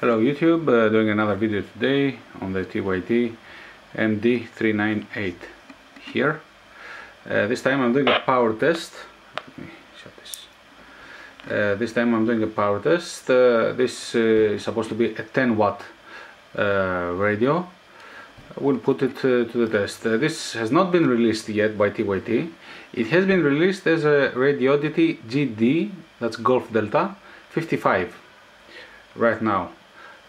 Hello YouTube, uh, doing another video today on the TYT MD398 here. Uh, this time I'm doing a power test. Let me shut this. Uh, this time I'm doing a power test. Uh, this uh, is supposed to be a 10 watt uh, radio. We'll put it to the test. this has not been released yet by TYT. It has been released as a Radioddity GD, that's Golf Delta 55 right now.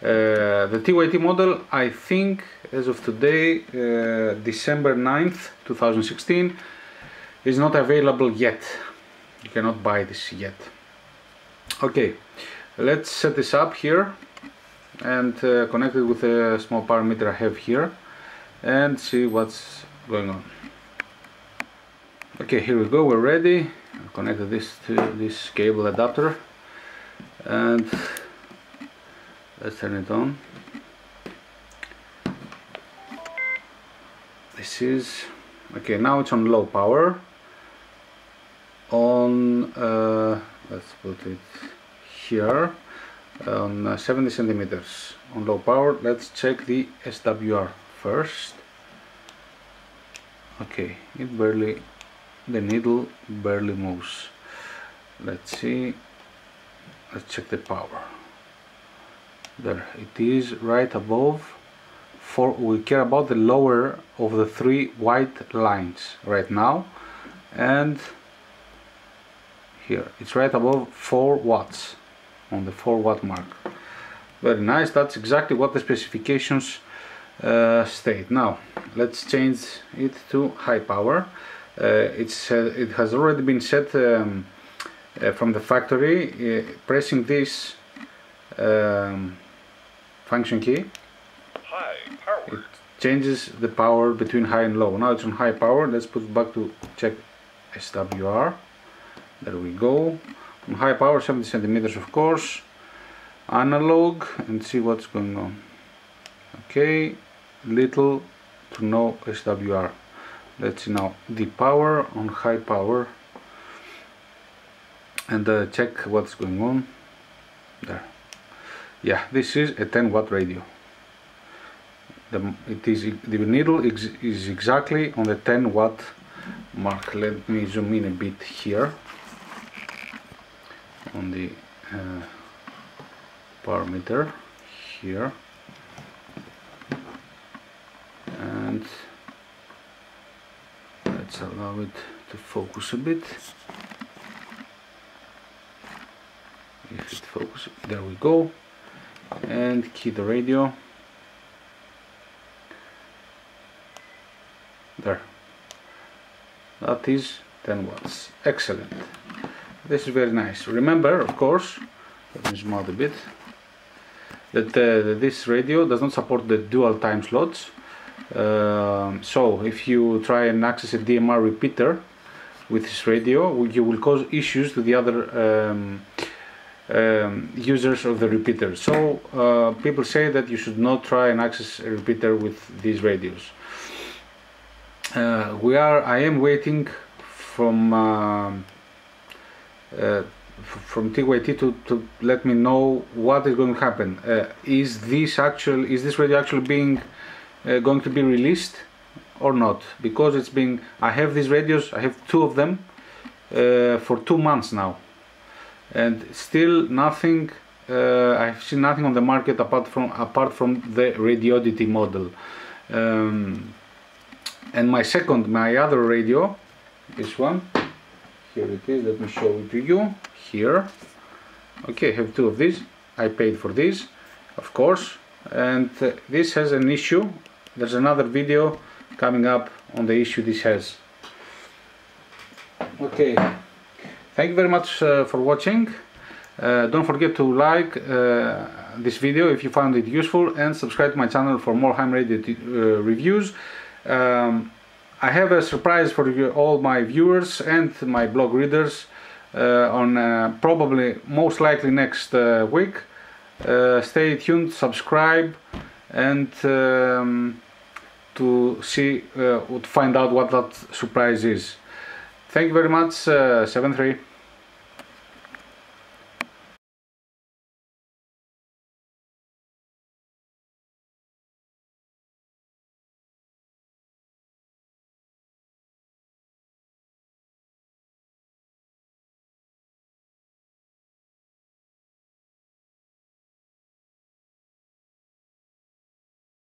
Uh, the TYT model, I think, as of today, uh, December 9th, 2016, is not available yet. You cannot buy this yet. Okay, let's set this up here and uh, connect it with a small power meter I have here and see what's going on. Okay, here we go, we're ready. I connected this to this cable adapter and let's turn it on. This is okay now it's on low power. On uh, let's put it here. On uh, 70 centimeters on low power. Let's check the SWR first. Okay it barely the needle barely moves. Let's see. Let's check the power there. It is right above for we care about the lower of the three white lines right now. And here. It's right above 4 watts on the 4 watt mark. Very nice. That's exactly what the specifications uh, state. Now let's change it to high power. Uh, it's uh, it has already been set um, uh, from the factory uh, pressing this um, function key. High power. it changes the power between high and low. Now it's on high power. Let's put back to check SWR there we go. On high power 70 centimeters of course. Analog and see what's going on. Okay. Little to no SWR let's see now. The power on high power. And uh, check what's going on. There yeah this is a 10 watt radio. The, it is the needle is exactly on the 10 watt mark. Let me zoom in a bit here on the uh, power meter here. And let's allow it to focus a bit. If it focuses there we go and key the radio. There. That is 10 watts. Excellent. This is very nice. Remember of course let me zoom a bit that uh, this radio does not support the dual time slots. Um, so if you try and access a DMR repeater with this radio you will cause issues to the other um, um, users of the repeater. So uh, people say that you should not try and access a repeater with these radios. Uh, we are. I am waiting from uh, uh from TYT to, to let me know what is going to happen. Uh, is this actual? Is this radio actually being uh, going to be released or not? Because it's being. I have these radios. I have two of them for two months now and still nothing uh, I've seen nothing on the market apart from apart from the Radioddity model. Um, and my second my other radio this one here it is let me show it to you here. Okay I have two of these I paid for this of course. And uh, this has an issue there's another video coming up on the issue this has. Okay Thank you very much uh, for watching. Uh, don't forget to like uh, this video if you found it useful and subscribe to my channel for more ham radio uh, reviews. Um, I have a surprise for you, all my viewers and my blog readers uh, on uh, probably most likely next week. stay tuned, subscribe and um, to see, to find out what that surprise is. Thank you very much, uh, 7-3.